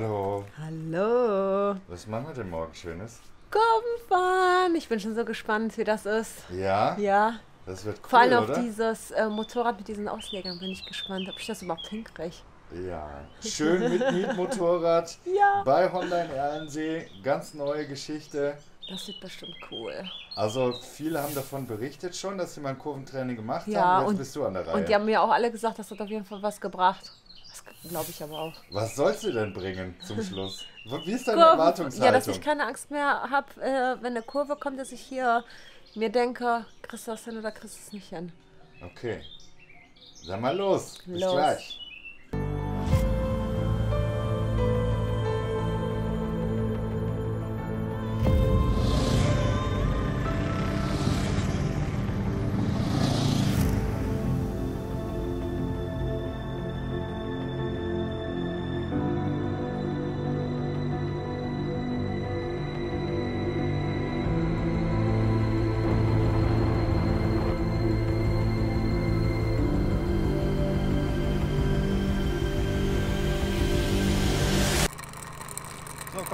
Hallo. Hallo. Was machen wir denn morgen Schönes? Kurvenfahren. Ich bin schon so gespannt, wie das ist. Ja? Ja. Das wird cool, Vor allem oder? auf dieses äh, Motorrad mit diesen Auslegern bin ich gespannt, ob ich das überhaupt hinkriege. Ja. Schön mit Mietmotorrad Ja. bei Honda in Erlensee. Ganz neue Geschichte. Das wird bestimmt cool. Also viele haben davon berichtet schon, dass sie mal ein Kurventraining gemacht Ja, haben. Jetzt und- bist du an der Reihe. Und die haben mir auch alle gesagt, das hat auf jeden Fall was gebracht. Glaube ich aber auch. Was sollst du denn bringen zum Schluss? Wie ist deine Kurven- Erwartungshaltung? ja, dass ich keine Angst mehr habe, äh, wenn eine Kurve kommt, dass ich hier mir denke, kriegst du das hin oder kriegst du es nicht hin. Okay. Sag mal los. Bis Los. gleich.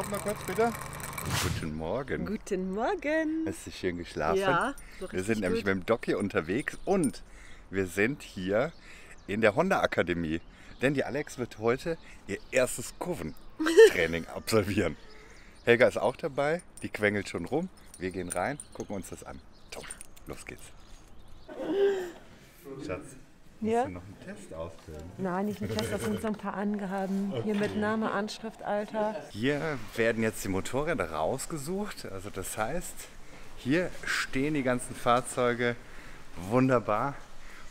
Kommt mal kurz bitte. Guten Morgen. Guten Morgen. Hast du schön geschlafen? Ja, so Wir sind nämlich gut. mit dem Doc hier unterwegs und wir sind hier in der Honda Akademie. Denn die Alex wird heute ihr erstes Kurventraining absolvieren. Helga ist auch dabei, die quengelt schon rum. Wir gehen rein, gucken uns das an. Top, los geht's. Schatz, Ja? du noch einen Test ausfüllen? Nein, nicht mit Test, das sind so ein paar Angaben. Hier mit Name, Anschrift, Alter. Hier werden jetzt die Motorräder rausgesucht. Also das heißt, hier stehen die ganzen Fahrzeuge wunderbar.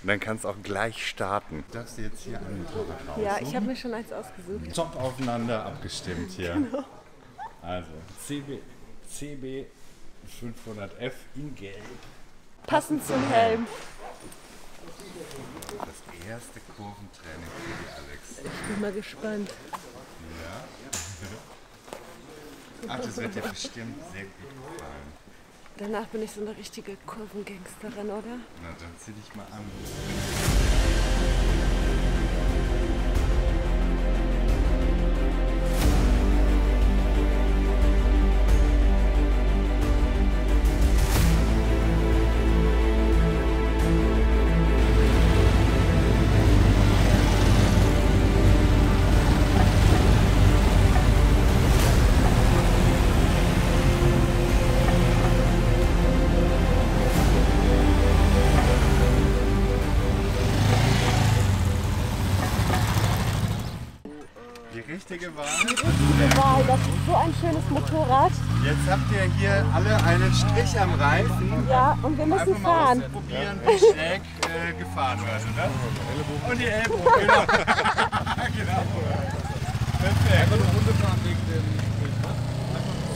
Und dann kannst du auch gleich starten. Darfst du jetzt hier ein Motorrad raus? Ja, ich habe mir schon eins ausgesucht. Top aufeinander abgestimmt hier. Also CB, CB 500F in Gelb. Passend zum Helm. Erste Kurventraining für die Alex. Ich bin mal gespannt. Ach, das wird dir bestimmt sehr gut gefallen. Danach bin ich so eine richtige Kurvengangsterin, oder? Na, dann zieh dich mal an. Die richtige Wahl. Das ist so ein schönes Motorrad. Jetzt habt ihr hier alle einen Strich am Reifen. Ja, und wir müssen Einfach mal fahren. ausprobieren, wie schräg äh, gefahren wird, oder? Und die Ellbogen, genau. genau. Perfekt. Einfach eine Runde fahren wegen dem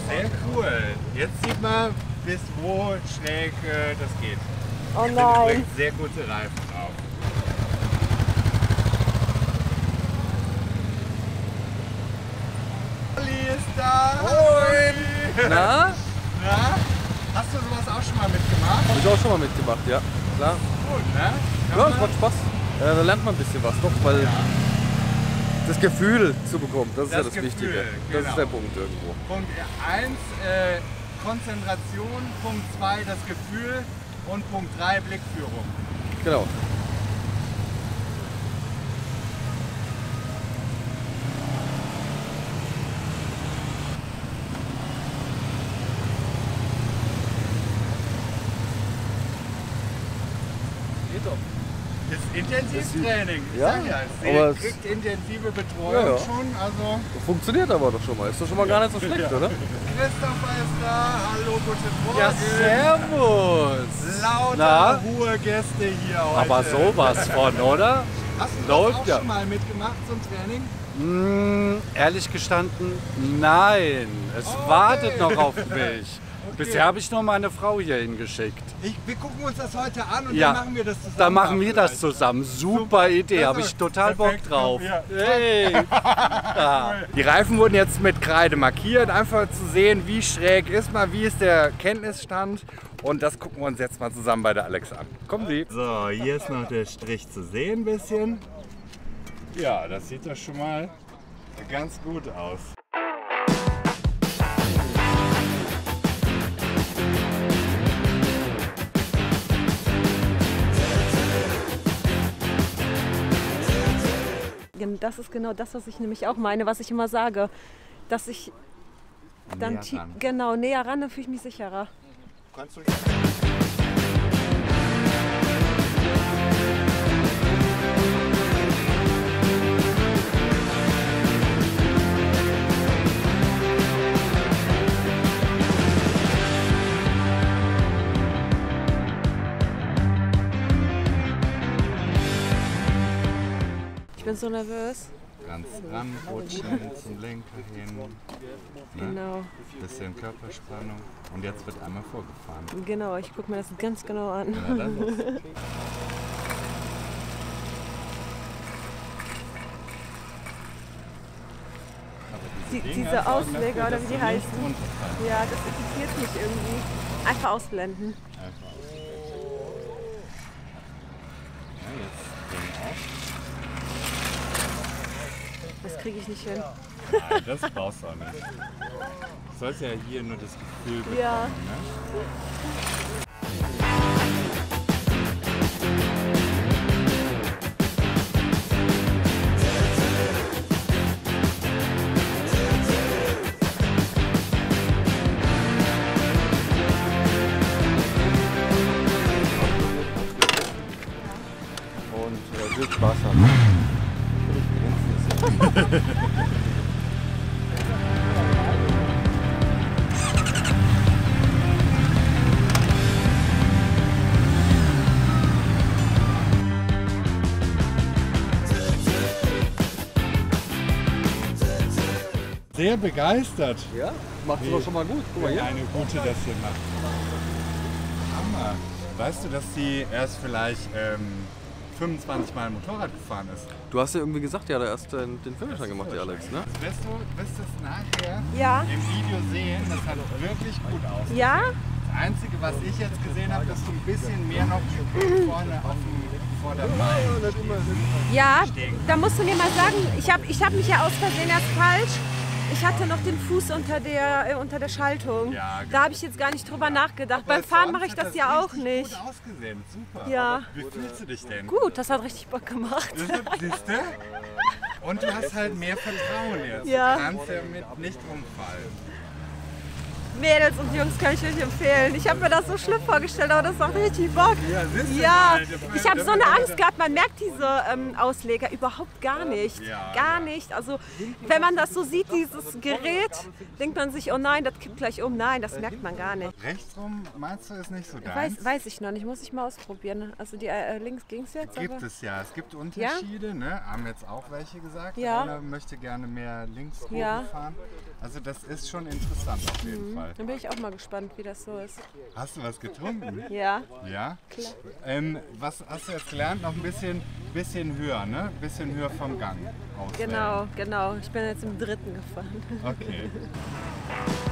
Sehr cool. Jetzt sieht man, bis wo schräg äh, das geht. Oh nein. sehr gute Reifen drauf. Olli ist da. Hoi. Na? Na? Hast du sowas auch schon mal mitgemacht? Habe ich auch schon mal mitgemacht, ja. Klar. Gut, ne? Kann Ja, es macht Spaß. Ja, da lernt man ein bisschen was, doch, weil das Gefühl zu bekommen, das ist Das ja das Gefühl, Wichtige. Das genau. ist der Punkt irgendwo. Punkt 1, äh, Konzentration. Punkt 2, das Gefühl. Und Punkt 3, Blickführung. Genau. Geht doch. Das ist Ich Ja, ja, aber es- kriegt intensive Betreuung Ja, ja. schon. Also Funktioniert aber doch schon mal. Ist doch schon mal gar nicht so schlecht, oder? Christopher ist da. Hallo, guten Morgen. Ja, servus. Lauter Na? hohe Gäste hier heute. Aber sowas von, oder? Hast du das läuft auch ja. schon mal mitgemacht, ein Training? Mm, ehrlich gestanden, nein. Es Okay. wartet noch auf mich. Bisher habe ich nur meine Frau hier hingeschickt. Ich, wir gucken uns das heute an und Ja, dann machen wir das zusammen. Dann machen wir das zusammen. Super Idee, habe ist ich total perfekt, Bock drauf. ja. Hey. Ja. Die Reifen wurden jetzt mit Kreide markiert, einfach zu sehen, wie schräg ist mal, wie ist der Kenntnisstand. Und das gucken wir uns jetzt mal zusammen bei der Alex an. Kommen Sie. So, hier ist noch der Strich zu sehen ein bisschen. Ja, das sieht doch schon mal ganz gut aus. Das ist genau das, was ich nämlich auch meine, was ich immer sage. Dass ich dann Näher genau näher ran, dann fühle ich mich sicherer. Kannst du bin so nervös. ganz ranrutschen zum Lenker hin. Ne? Genau, Bisschen Körperspannung. Und jetzt wird einmal vorgefahren. genau. Ich gucke mir das ganz genau an. Los. Die, diese Ausleger oder wie die heißen. Ja, das irritiert mich irgendwie. Einfach ausblenden. Einfach aus. Ja, jetzt Ding auf. Das kriege ich nicht hin. Nein, das brauchst du auch nicht. Du sollst ja hier nur das Gefühl bekommen. Ja. Ne? Sehr begeistert. Ja, macht es doch schon mal gut. Guck mal Wie hier. eine gute das hier macht. Hammer. Weißt du, dass sie erst vielleicht ähm, 25 Mal Motorrad gefahren ist? Du hast ja irgendwie gesagt, ja, der erst den, den Führerschein gemacht, die Alex, ne? Das wirst du, wirst du es nachher Ja. im Video sehen. Das hat wirklich gut aus. Ja? Das Einzige, was ich jetzt gesehen habe, dass du ein bisschen mehr noch vorne auf dem Vorderbein Ja, da musst du mir mal sagen, ich habe ich hab mich ja aus Versehen erst falsch. Ich hatte noch den Fuß unter der, äh, unter der Schaltung. Ja, genau. da habe ich jetzt gar nicht drüber nachgedacht. Aber Beim Fahren mache ich hat das ja auch nicht. Gut ausgesehen, super. Ja. Wie fühlst du dich denn? Gut, das hat richtig Bock gemacht. Siehst du? Und du hast halt mehr Vertrauen jetzt. Ja. Du kannst ja mit nicht umfallen. Mädels und Jungs kann ich euch empfehlen. Ich habe mir das so schlimm vorgestellt, aber das macht richtig Bock. Ja, Ja, ich habe so eine Angst gehabt. Man merkt diese ähm, Ausleger überhaupt gar nicht. Ja, gar ja. nicht. Also wenn man das so sieht, dieses Gerät, denkt man sich, oh nein, das kippt gleich um. Nein, das merkt man gar nicht. Rechtsrum meinst du ist nicht so deins? Weiß, weiß ich noch nicht, muss ich mal ausprobieren. Also die äh, links ging es jetzt, Gibt es ja. Es gibt Unterschiede, ne? Haben jetzt auch welche gesagt. Ja. Einer möchte gerne mehr links Ja. fahren. Also das ist schon interessant auf jeden Fall. dann bin ich auch mal gespannt, wie das so ist. Hast du was getrunken? Ja, Ja? Klar. Ähm, was hast du jetzt gelernt? Noch ein bisschen, bisschen höher, ne? Ein bisschen höher vom Gang aus. genau, genau. Ich bin jetzt im dritten gefahren. Okay.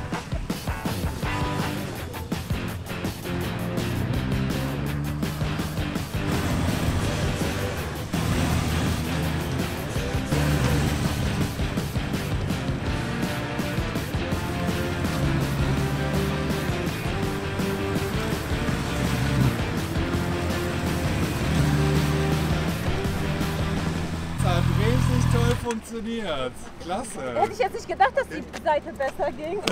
funktioniert. Klasse. Hätte ich jetzt nicht gedacht, dass die Seite besser ging.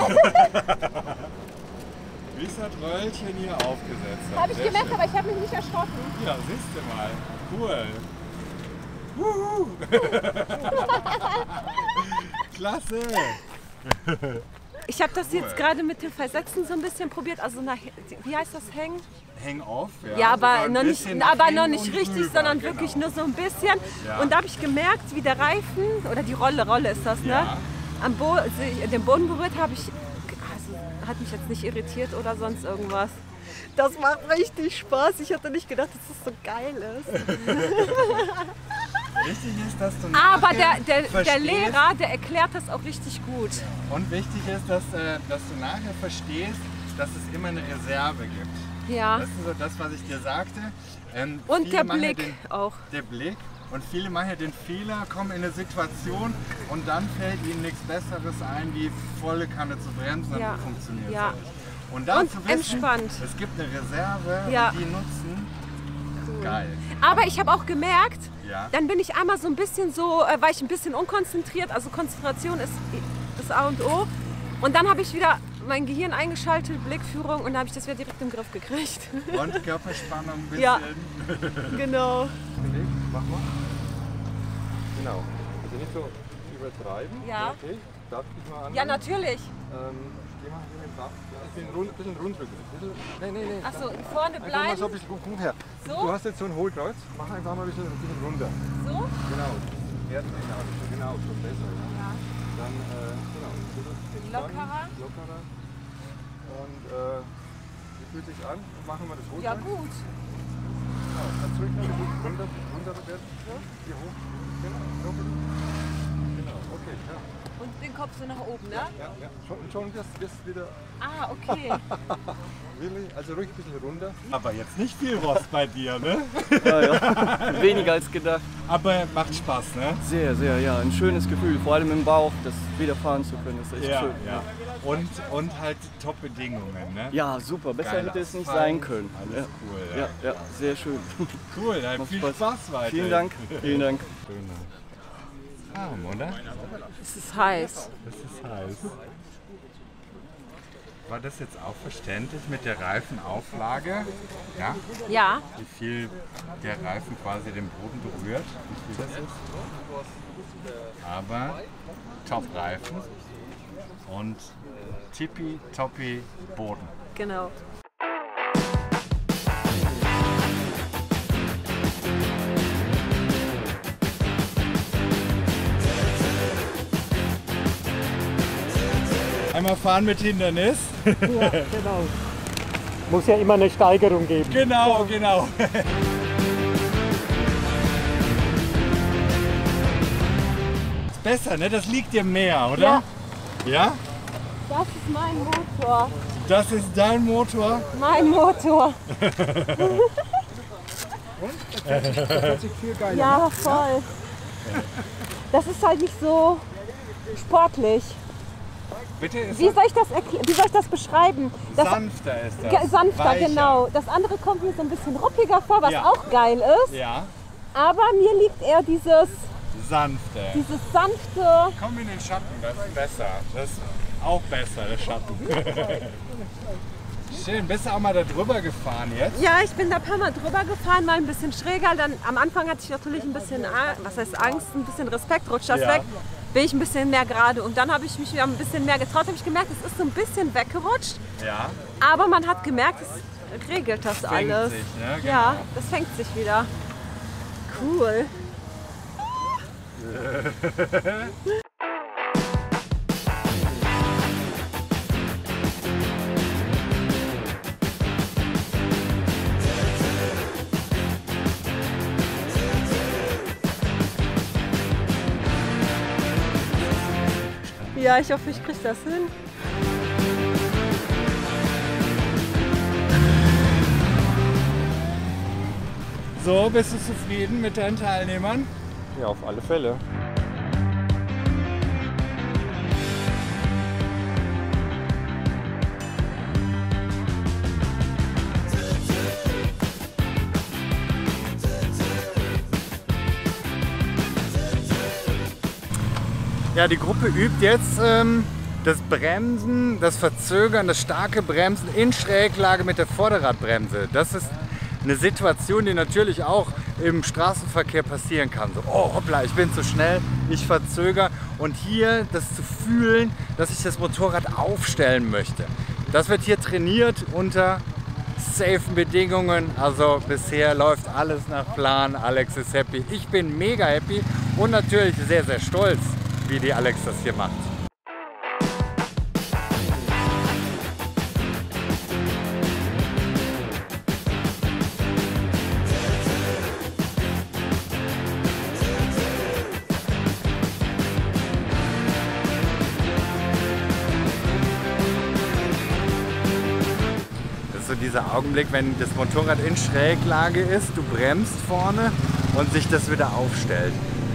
Wie es hat Röllchen hier aufgesetzt. Habe ich gemerkt, schön. aber ich habe mich nicht erschrocken. Ja, siehst du mal. Cool. Wuhu. Klasse. Ich habe das jetzt gerade mit dem Versetzen so ein bisschen probiert. Also nach, wie heißt das Hängen? Hang off. Ja, Ja, aber noch nicht, aber noch nicht richtig, rüber, sondern genau. wirklich nur so ein bisschen. Ja. Und da habe ich gemerkt, wie der Reifen oder die Rolle, Rolle ist das, ne? Am Bo sich- den Boden berührt habe ich, also, hat mich jetzt nicht irritiert oder sonst irgendwas. Das macht richtig Spaß. Ich hatte nicht gedacht, dass das so geil ist. Wichtig ist, dass du Aber der, der, der Lehrer, der erklärt das auch richtig gut. Und wichtig ist, dass, äh, dass du nachher verstehst, dass es immer eine Reserve gibt. Ja. Das ist so das, was ich dir sagte. Ähm, Und der Blick auch. Der Blick Und viele machen ja den Fehler, kommen in eine Situation und dann fällt ihnen nichts Besseres ein, wie volle Kanne zu bremsen, dann Ja. funktioniert es Ja. nicht. Und dann Und zu wissen, entspannt. es gibt eine Reserve Ja. die nutzen, geil. Aber ich habe auch gemerkt, Ja. dann bin ich einmal so ein bisschen so, äh, war ich ein bisschen unkonzentriert. Also Konzentration ist das A und O. Und dann habe ich wieder mein Gehirn eingeschaltet, Blickführung und dann habe ich das wieder direkt im Griff gekriegt. Und Körperspannung ein bisschen. Ja. genau. Mach mal. Genau. Also nicht so übertreiben. Ja. Okay. Darf ich mal an? Ja, natürlich. Ähm, geh mal hier mit Kraft. Ja, ein bisschen, rund, bisschen rundrücken. Nee, nee, nee. Achso, vorne Einfach mal so ein bleiben. bisschen, komm her. So? Du hast jetzt so ein Hohlkreuz. Mach einfach mal ein bisschen, ein bisschen runter. So? Genau. Genau, schon besser. Ja. Dann, äh, Lockerer. Lockerer. Und, äh, wie fühlt sich an? Machen wir das Hohlkreuz? Ja, gut. Genau. Dann zurück runter, runter werden. Hier hoch. Genau. So ein bisschen. Genau, okay, ja. Und den Kopf so nach oben, ne? Ja, ja. Schon, schon das, das wieder Ah, okay. also ruhig ein bisschen runter. Aber jetzt nicht viel Rost bei dir, ne? Weniger als gedacht. Aber macht Spaß, ne? Sehr, sehr, ja. Ein schönes Gefühl, vor allem im Bauch, das wieder fahren zu können, ist echt Ja, schön. ja. Und, und halt Top-Bedingungen, ne? Ja, super. Besser Geiler hätte es nicht sein können. Alles Ja. cool, Ja, ja, sehr schön. Cool, dann viel Spaß. Spaß weiter. Vielen Dank, vielen Dank. Warm, oder? Es ist heiß. Das ist heiß. War das jetzt auch verständlich mit der Reifenauflage? Ja? Ja. Wie viel der Reifen quasi den Boden berührt? Wie viel das ist? Aber Top-Reifen und tippi-toppi Boden. Genau. Einmal fahren mit Hindernis. Genau. Muss ja immer eine Steigerung geben. Genau, genau. Ist besser, ne? Das liegt dir mehr, oder? Ja. Ja? Das ist mein Motor. Das ist dein Motor. Mein Motor. Ja, voll. Das ist halt nicht so sportlich. Bitte ist Wie soll ich das, wie soll ich das beschreiben? Das sanfter ist das. Sanfter, Weicher. genau. Das andere kommt mir so ein bisschen ruppiger vor, was Ja. auch geil ist. Ja, Aber mir liegt eher dieses, sanfter. dieses sanfte. Komm in den Schatten, das ist besser. Das ist auch besser, der Schatten. Schön, bist du auch mal da drüber gefahren jetzt? Ja, ich bin da ein paar Mal drüber gefahren, mal ein bisschen schräger. Dann am Anfang hatte ich natürlich ein bisschen, was heißt Angst, ein bisschen Respekt, rutscht das Ja. weg. Bin ich ein bisschen mehr gerade. Und dann habe ich mich wieder ein bisschen mehr getraut, habe ich gemerkt, es ist so ein bisschen weggerutscht. Ja. Aber man hat gemerkt, es regelt das alles. sich, ne? Genau. Ja, das fängt sich wieder. Cool. Ja, ich hoffe, ich kriege das hin. So, bist du zufrieden mit deinen Teilnehmern? Ja, auf alle Fälle. Ja, die Gruppe übt jetzt ähm, das Bremsen, das Verzögern, das starke Bremsen in Schräglage mit der Vorderradbremse. Das ist eine Situation, die natürlich auch im Straßenverkehr passieren kann. So, oh hoppla, ich bin zu schnell, ich verzögere. Und hier das zu fühlen, dass ich das Motorrad aufstellen möchte. Das wird hier trainiert unter safen Bedingungen. Also bisher läuft alles nach Plan. Alex ist happy. Ich bin mega happy und natürlich sehr, sehr stolz, wie die Alex das hier macht. Dieser Augenblick, wenn das Motorrad in Schräglage ist, du bremst vorne und sich das wieder aufstellt.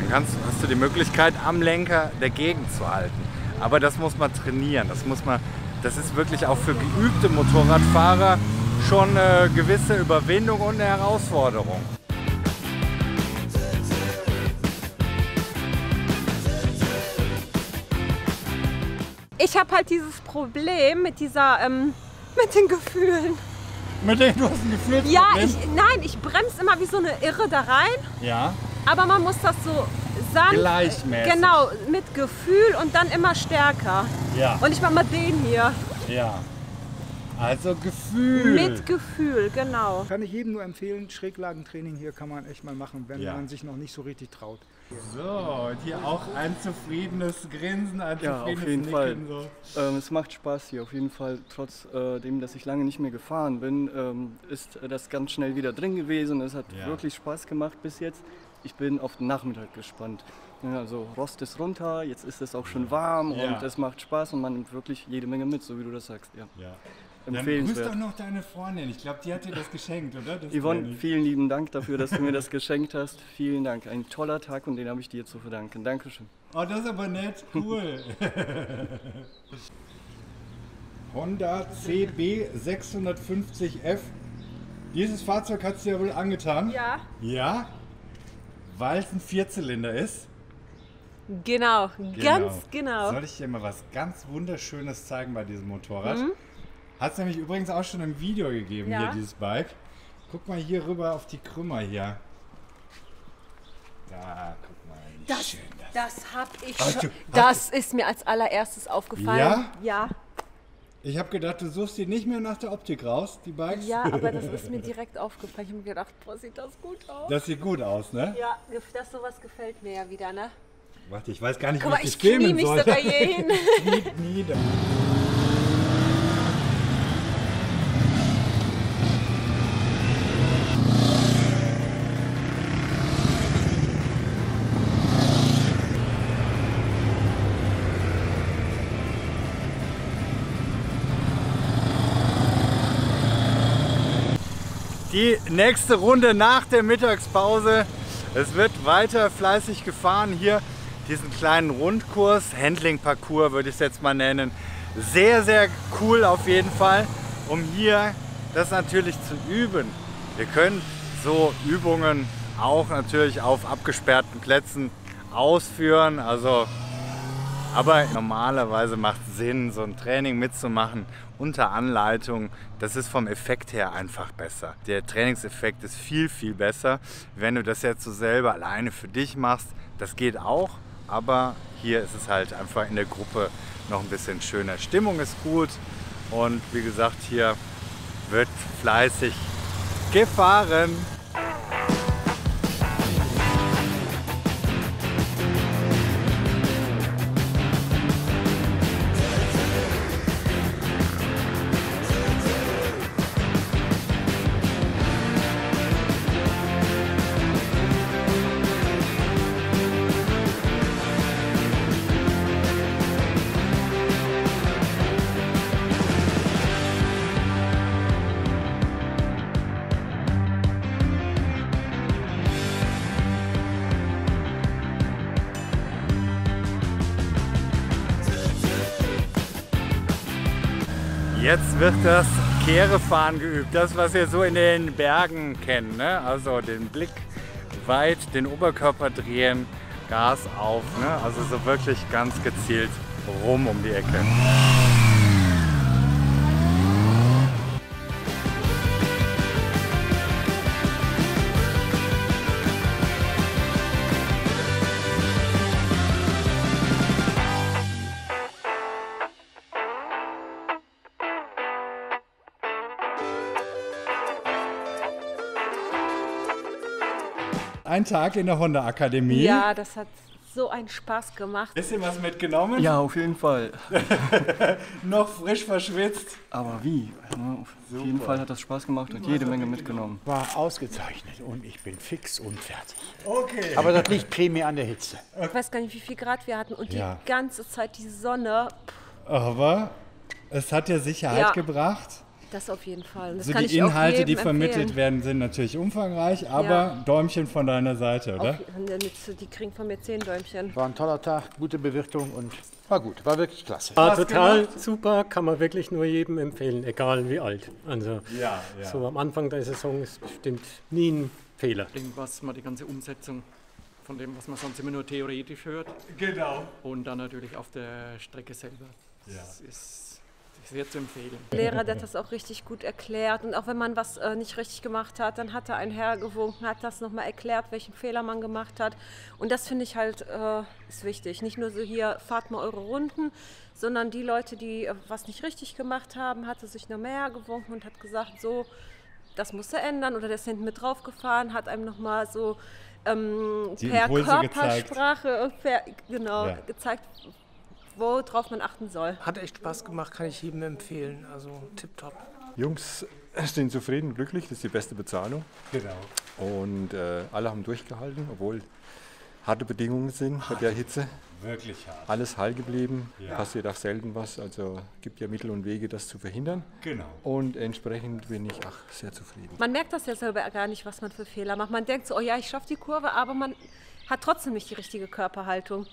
Dann kannst, hast du die Möglichkeit, am Lenker dagegen zu halten. Aber das muss man trainieren. Das, muss man, das ist wirklich auch für geübte Motorradfahrer schon eine gewisse Überwindung und eine Herausforderung. Ich habe halt dieses Problem mit dieser, ähm, mit den Gefühlen. Mit dem du hast ein Gefühl. Ja, ich, nein, ich bremse immer wie so eine Irre da rein, Ja, aber man muss das so sanft, Gleichmäßig. genau, mit Gefühl und dann immer stärker. ja, Und ich mach mal den hier, ja. Also Gefühl. mit Gefühl, genau. Kann ich jedem nur empfehlen, Schräglagentraining hier kann man echt mal machen, wenn Ja. man sich noch nicht so richtig traut. So, und hier auch ein zufriedenes Grinsen, ein Ja, auf zufriedenes jeden Fall. Nicken. So. Ähm, es macht Spaß hier auf jeden Fall. Trotz äh, dem, dass ich lange nicht mehr gefahren bin, ähm, ist äh, das ganz schnell wieder drin gewesen. Es hat Ja. wirklich Spaß gemacht bis jetzt. Ich bin auf den Nachmittag gespannt. Ja, also Rost ist runter, jetzt ist es auch schon warm Ja. und es macht Spaß und man nimmt wirklich jede Menge mit, so wie du das sagst. Ja. Ja. Dann grüß Empfehlenswert. doch noch deine Freundin. Ich glaube, die hat dir das geschenkt, oder? Das Yvonne, vielen lieben Dank dafür, dass du mir das geschenkt hast. Vielen Dank. Ein toller Tag und den habe ich dir zu verdanken. Dankeschön. Oh, das ist aber nett. Cool. Honda CB 650F. Dieses Fahrzeug hat es dir wohl angetan? Ja, Ja? Weil es ein Vierzylinder ist? genau, ganz genau. Soll ich dir mal was ganz Wunderschönes zeigen bei diesem Motorrad? Mhm. Hat es nämlich übrigens auch schon im Video gegeben, Ja. hier dieses Bike. Guck mal hier rüber auf die Krümmer hier. Da, guck mal, wie Das, schön das das hab ich schon. du- Das ist mir als allererstes aufgefallen. Ja? Ja, Ich habe gedacht, du suchst die nicht mehr nach der Optik raus, die Bikes. ja, aber das ist mir direkt aufgefallen. Ich habe mir gedacht, boah, sieht das gut aus. Das sieht gut aus, ne? Ja, das sowas gefällt mir ja wieder, ne? Warte, ich weiß gar nicht, Guck wie mal, ich ich filmen mich soll. sogar hier hin. Nieder. Die nächste Runde nach der Mittagspause. Es wird weiter fleißig gefahren hier. Diesen kleinen Rundkurs, Handling-Parcours würde ich es jetzt mal nennen. Sehr, sehr cool auf jeden Fall, um hier das natürlich zu üben. Wir können so Übungen auch natürlich auf abgesperrten Plätzen ausführen. Also aber normalerweise macht Sinn, so ein Training mitzumachen unter Anleitung. Das ist vom Effekt her einfach besser. Der Trainingseffekt ist viel, viel besser. Wenn du das jetzt so selber alleine für dich machst, das geht auch. Aber hier ist es halt einfach in der Gruppe noch ein bisschen schöner. Stimmung ist gut und wie gesagt, hier wird fleißig gefahren. Jetzt wird das Kehrefahren geübt, das was wir so in den Bergen kennen. Ne? Also den Blick weit, den Oberkörper drehen, Gas auf. Ne? Also so wirklich ganz gezielt rum um die Ecke. Ein Tag in der Honda Akademie. Ja, das hat so einen Spaß gemacht. Bisschen was mitgenommen? Ja, auf jeden Fall. Noch frisch verschwitzt. Aber wie? Auf jeden Fall hat das Spaß gemacht und jede Menge mitgenommen. War ausgezeichnet und ich bin fix und fertig. Okay. Aber das liegt primär an der Hitze. Ich weiß gar nicht, wie viel Grad wir hatten und Ja. die ganze Zeit die Sonne. Aber es hat dir Sicherheit Ja. gebracht. Das auf jeden Fall. Das So kann die ich auch Inhalte, die vermittelt empfehlen. werden, sind natürlich umfangreich, aber Ja. Däumchen von deiner Seite, oder? Auf, die kriegen von mir zehn Däumchen. War ein toller Tag, gute Bewirtung und war gut, war wirklich klasse. War total super, kann man wirklich nur jedem empfehlen, egal wie alt. Also Ja, ja. so am Anfang der Saison ist bestimmt nie ein Fehler. Irgendwas mal die ganze Umsetzung von dem, was man sonst immer nur theoretisch hört. Genau. Und dann natürlich auf der Strecke selber. Das ist sehr zu empfehlen. Der Lehrer, der hat das auch richtig gut erklärt. Und auch wenn man was äh, nicht richtig gemacht hat, dann hat er einen hergewunken, hat das nochmal erklärt, welchen Fehler man gemacht hat. Und das finde ich halt äh, ist wichtig. Nicht nur so hier, fahrt mal eure Runden, sondern die Leute, die äh, was nicht richtig gemacht haben, hat er sich noch mehr gewunken und hat gesagt, so, das muss er ändern. Oder der ist hinten mit draufgefahren, hat einem nochmal so ähm, per Impulse gezeigt. Körpersprache und per, genau, Ja. gezeigt, worauf man achten soll. Hat echt Spaß gemacht, kann ich jedem empfehlen. Also tipptopp. Jungs sind zufrieden, glücklich, das ist die beste Bezahlung. Genau. Und äh, alle haben durchgehalten, obwohl harte Bedingungen sind bei der Hitze. Wirklich hart. Alles heil geblieben, Ja. passiert auch selten was. Also gibt ja Mittel und Wege, das zu verhindern. Genau. Und entsprechend bin ich ach, sehr zufrieden. Man merkt das ja selber gar nicht, was man für Fehler macht. Man denkt so, oh ja, ich schaffe die Kurve, aber man hat trotzdem nicht die richtige Körperhaltung.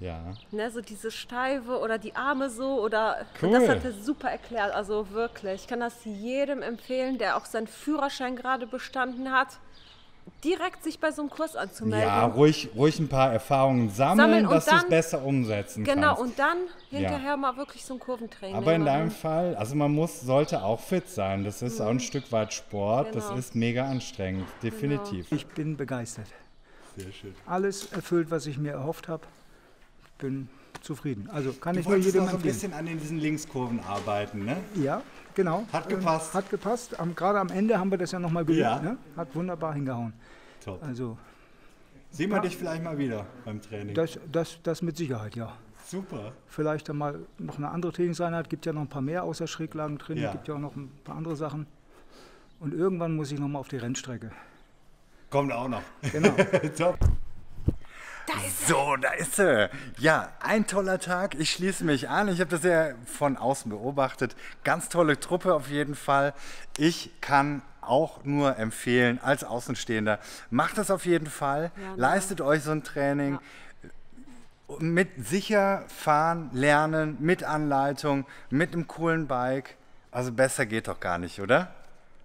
Ja. Ne, so diese Steife oder die Arme so oder Cool. das hat er super erklärt. Also wirklich, ich kann das jedem empfehlen, der auch seinen Führerschein gerade bestanden hat, direkt sich bei so einem Kurs anzumelden. Ja, ruhig, ruhig ein paar Erfahrungen sammeln, Sammeln dass du es besser umsetzen Genau, kannst. und dann hinterher mal wirklich so ein Kurventraining Aber in deinem machen. Fall, also man muss, sollte auch fit sein. Das ist auch ein Stück weit Sport. Genau. Das ist mega anstrengend, definitiv. Ich bin begeistert. Sehr schön. Alles erfüllt, was ich mir erhofft habe. Bin zufrieden. Also kann ich nur jedem noch so ein bisschen an diesen Linkskurven arbeiten, ne? Ja, genau. Hat Ähm, gepasst. Hat gepasst. Am, gerade am Ende haben wir das ja nochmal geübt. Ja. Ne? Hat wunderbar hingehauen. Top. Also Sehen wir dich vielleicht mal wieder beim Training. das, das, das mit Sicherheit, ja. Super. Vielleicht dann mal noch eine andere Trainingseinheit. Gibt ja noch ein paar mehr außer Schräglagen drin. Ja. Gibt ja auch noch ein paar andere Sachen. Und irgendwann muss ich nochmal auf die Rennstrecke. Kommt auch noch. Genau. Top. So, da ist sie. Ja, ein toller Tag. Ich schließe mich an. Ich habe das ja von außen beobachtet. Ganz tolle Truppe auf jeden Fall. Ich kann auch nur empfehlen, als Außenstehender, macht das auf jeden Fall. Ja, ne? Leistet euch so ein Training. Mit sicher fahren, lernen, mit Anleitung, mit einem coolen Bike. Also besser geht doch gar nicht, oder?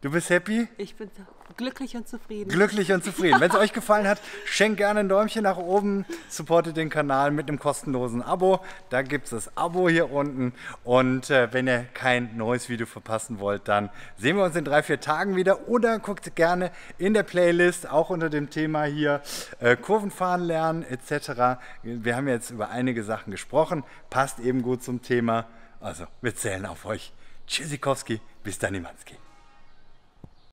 Du bist happy? Ich bin glücklich und zufrieden. glücklich und zufrieden. Wenn es euch gefallen hat, schenkt gerne ein Däumchen nach oben, supportet den Kanal mit einem kostenlosen Abo. Da gibt es das Abo hier unten. Und äh, wenn ihr kein neues Video verpassen wollt, dann sehen wir uns in drei, vier Tagen wieder. Oder guckt gerne in der Playlist, auch unter dem Thema hier äh, Kurvenfahren lernen etc. Wir haben jetzt über einige Sachen gesprochen, passt eben gut zum Thema. Also, wir zählen auf euch. Tschüssikowski, bis dann, Imanski.